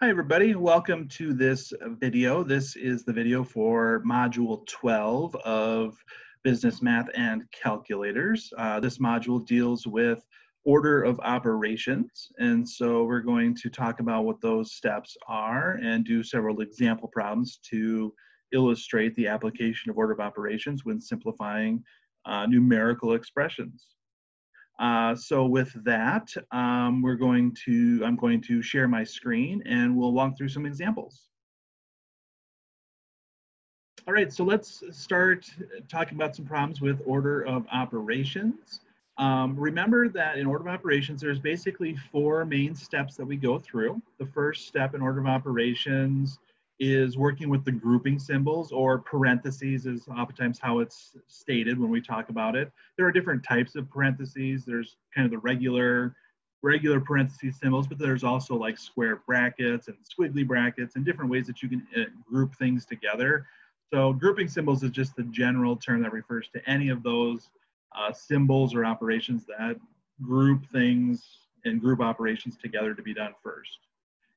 Hi everybody, welcome to this video. This is the video for Module 12 of Business Math and Calculators. Uh, this module deals with order of operations, and so we're going to talk about what those steps are and do several example problems to illustrate the application of order of operations when simplifying uh, numerical expressions. Uh, so with that, um, we're going to, I'm going to share my screen and we'll walk through some examples. All right, so let's start talking about some problems with order of operations. Um, remember that in order of operations, there's basically four main steps that we go through. The first step in order of operations is working with the grouping symbols or parentheses is oftentimes how it's stated when we talk about it. There are different types of parentheses. There's kind of the regular regular parentheses symbols, but there's also like square brackets and squiggly brackets and different ways that you can uh, group things together. So grouping symbols is just the general term that refers to any of those uh, symbols or operations that group things and group operations together to be done first.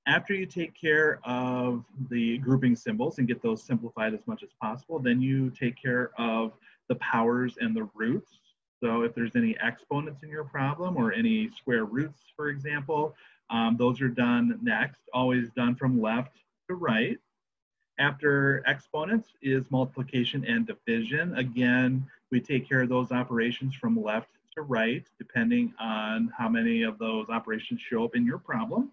After you take care of the grouping symbols and get those simplified as much as possible, then you take care of the powers and the roots. So if there's any exponents in your problem or any square roots, for example, um, those are done next, always done from left to right. After exponents is multiplication and division. Again, we take care of those operations from left to right, depending on how many of those operations show up in your problem.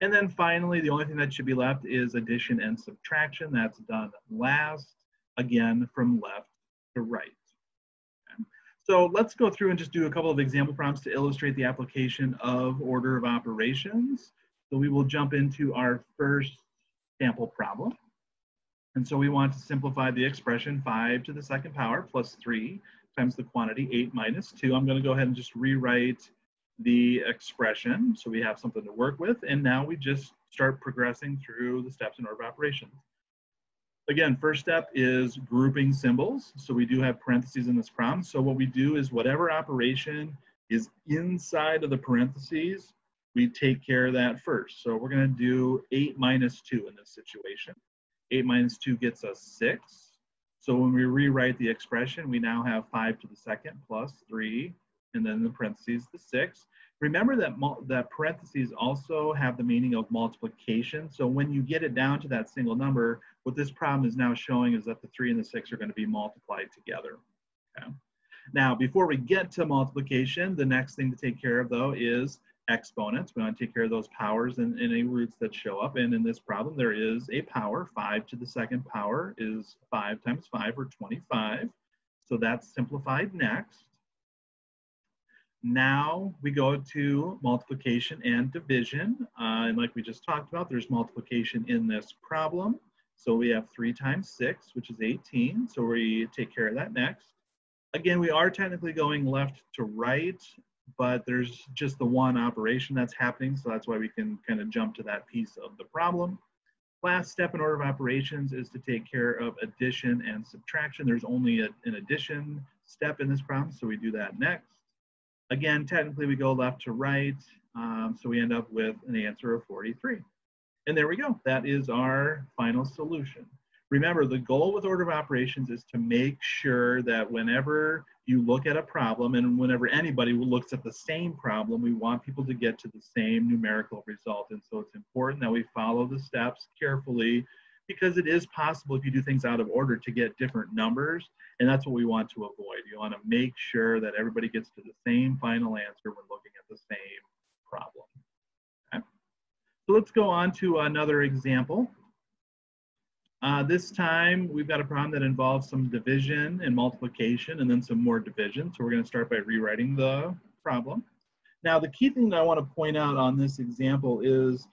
And then finally, the only thing that should be left is addition and subtraction. That's done last, again, from left to right. Okay. So let's go through and just do a couple of example problems to illustrate the application of order of operations. So we will jump into our first sample problem. And so we want to simplify the expression 5 to the second power plus 3 times the quantity 8 minus 2. I'm going to go ahead and just rewrite the expression. So we have something to work with. And now we just start progressing through the steps in order of operations. Again, first step is grouping symbols. So we do have parentheses in this problem. So what we do is whatever operation is inside of the parentheses, we take care of that first. So we're gonna do eight minus two in this situation. Eight minus two gets us six. So when we rewrite the expression, we now have five to the second plus three and then the parentheses, the six. Remember that, that parentheses also have the meaning of multiplication. So when you get it down to that single number, what this problem is now showing is that the three and the six are gonna be multiplied together, okay? Now, before we get to multiplication, the next thing to take care of though is exponents. We want to take care of those powers and, and any roots that show up. And in this problem, there is a power. 5 to the second power is 5 times 5, or 25. So that's simplified next. Now we go to multiplication and division. Uh, and like we just talked about, there's multiplication in this problem. So we have 3 times 6, which is 18. So we take care of that next. Again, we are technically going left to right, but there's just the one operation that's happening. So that's why we can kind of jump to that piece of the problem. Last step in order of operations is to take care of addition and subtraction. There's only a, an addition step in this problem, so we do that next. Again, technically we go left to right, um, so we end up with an answer of 43. And there we go. That is our final solution. Remember, the goal with order of operations is to make sure that whenever you look at a problem and whenever anybody looks at the same problem, we want people to get to the same numerical result. And so it's important that we follow the steps carefully because it is possible if you do things out of order to get different numbers and that's what we want to avoid. You want to make sure that everybody gets to the same final answer when looking at the same problem. Okay. so let's go on to another example. Uh, this time we've got a problem that involves some division and multiplication and then some more division. So we're going to start by rewriting the problem. Now the key thing that i want to point out on this example is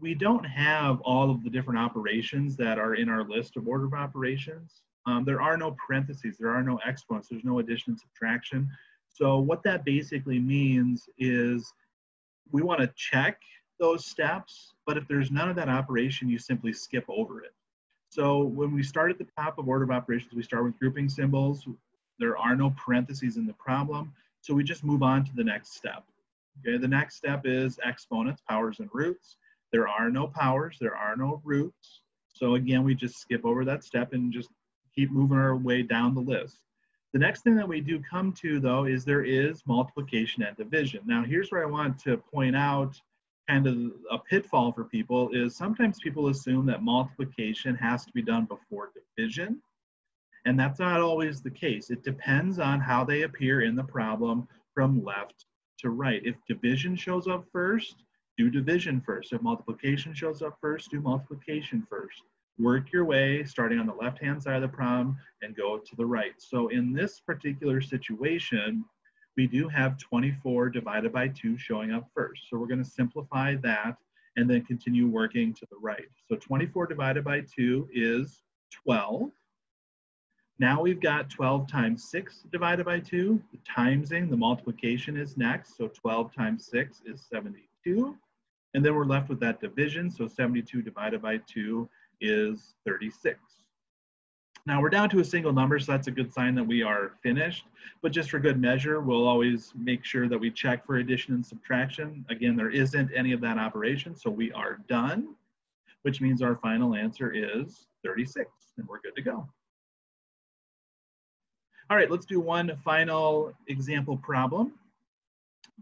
we don't have all of the different operations that are in our list of order of operations. Um, there are no parentheses, there are no exponents, there's no addition and subtraction. So what that basically means is we want to check those steps, but if there's none of that operation, you simply skip over it. So when we start at the top of order of operations, we start with grouping symbols. There are no parentheses in the problem, so we just move on to the next step. Okay, the next step is exponents, powers, and roots. There are no powers, there are no roots. So again, we just skip over that step and just keep moving our way down the list. The next thing that we do come to though is there is multiplication and division. Now here's where I want to point out kind of a pitfall for people is sometimes people assume that multiplication has to be done before division. And that's not always the case. It depends on how they appear in the problem from left to right. If division shows up first, do division first. If multiplication shows up first, do multiplication first. Work your way starting on the left-hand side of the problem and go to the right. So in this particular situation, we do have 24 divided by 2 showing up first. So we're going to simplify that and then continue working to the right. So 24 divided by 2 is 12. Now we've got 12 times 6 divided by 2. The timesing, the multiplication is next. So 12 times 6 is 72. And then we're left with that division. So 72 divided by 2 is 36. Now we're down to a single number, so that's a good sign that we are finished. But just for good measure, we'll always make sure that we check for addition and subtraction. Again, there isn't any of that operation, so we are done, which means our final answer is 36, and we're good to go. All right, let's do one final example problem.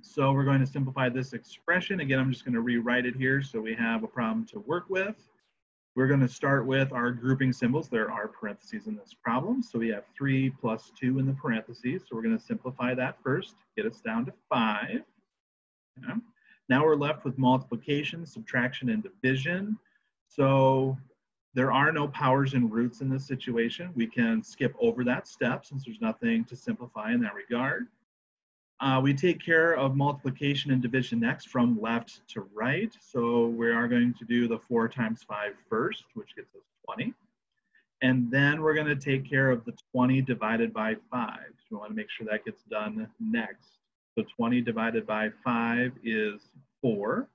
So we're going to simplify this expression. Again, I'm just going to rewrite it here so we have a problem to work with. We're going to start with our grouping symbols. There are parentheses in this problem. So we have 3 plus 2 in the parentheses. So we're going to simplify that first, get us down to 5. Okay. Now we're left with multiplication, subtraction, and division. So there are no powers and roots in this situation. We can skip over that step since there's nothing to simplify in that regard. Uh, we take care of multiplication and division next from left to right. So we are going to do the 4 times 5 first, which gets us 20. And then we're going to take care of the 20 divided by 5. So we want to make sure that gets done next. So 20 divided by 5 is 4.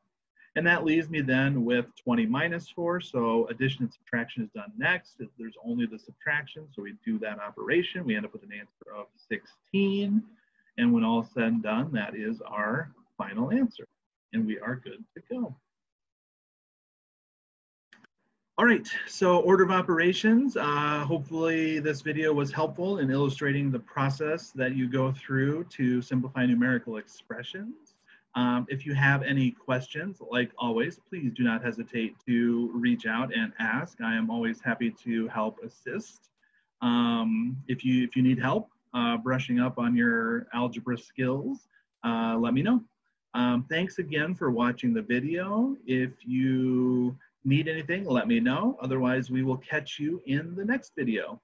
And that leaves me then with 20 minus 4. So addition and subtraction is done next. There's only the subtraction. So we do that operation. We end up with an answer of 16. And when all said and done, that is our final answer. And we are good to go. All right, so order of operations. Uh, hopefully this video was helpful in illustrating the process that you go through to simplify numerical expressions. Um, if you have any questions, like always, please do not hesitate to reach out and ask. I am always happy to help assist. Um, if, you, if you need help, uh, brushing up on your algebra skills, uh, let me know. Um, thanks again for watching the video. If you need anything, let me know. Otherwise, we will catch you in the next video.